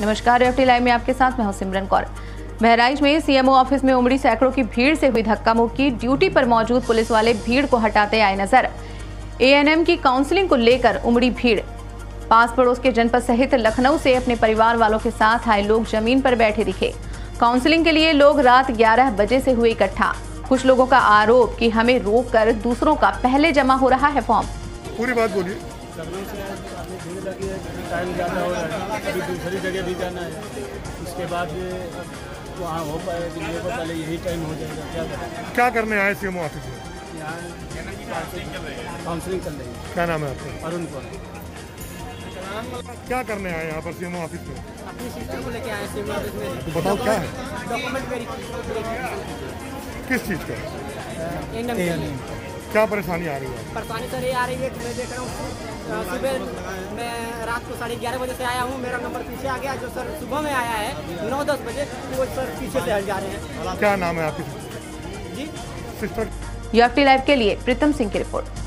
नमस्कार FT live में आपके साथ मैं हूँ सिमरन कौर। बहराइच में सीएमओ ऑफ़िस में उमड़ी सैकड़ों की भीड़ से हुई धक्का मुक्की ड्यूटी पर मौजूद पुलिस वाले भीड़ को हटाते आए नज़र। एएनएम की काउंसलिंग को लेकर उमड़ी भीड़। पास पड़ोस के जनपद सहित लखनऊ से अपने परिवार वालों के साथ आए लोग ज़मीन पर बैठे दिखे। काउंसलिंग के लिए लोग रात 11 बजे से हुए इकट्ठा। कुछ लोगों का आरोप कि हमें रोक कर दूसरों का पहले जमा हो रहा है फॉर्म। पूरी बात बोलिए। लगने से अभी भीड़ लगी है कभी टाइम ज़्यादा हो रहा है कभी दूसरी जगह भी जाना है। उसके बाद ये वहाँ हो पाए कि हो पाए, पहले यही टाइम हो जाएगा क्या करें? क्या करने आए सीएमओ ऑफ़िस में? यहाँ काउंसलिंग चल रही है। क्या नाम है आपका? अरुण कौर। क्या करने आए यहाँ पर सीएमओ ऑफ़िस में? अपनी सिस्टर को लेके आए सिविल ऑफ़िस में। तो बताओ क्या है? डॉक्यूमेंट वेरीफिकेशन किस चीज़ का? क्या परेशानी आ रही है? परेशानी तो नहीं आ रही है कि मैं देख रहा हूँ। सुबह मैं रात को साढ़े ग्यारह बजे से आया हूँ। मेरा नंबर पीछे आ गया जो सर सुबह में आया है नौ दस बजे वो सर पीछे से हट जा रहे हैं। क्या नाम है आपकी? जी? सिस्टर यूएफटी लाइव के लिए प्रीतम सिंह की रिपोर्ट।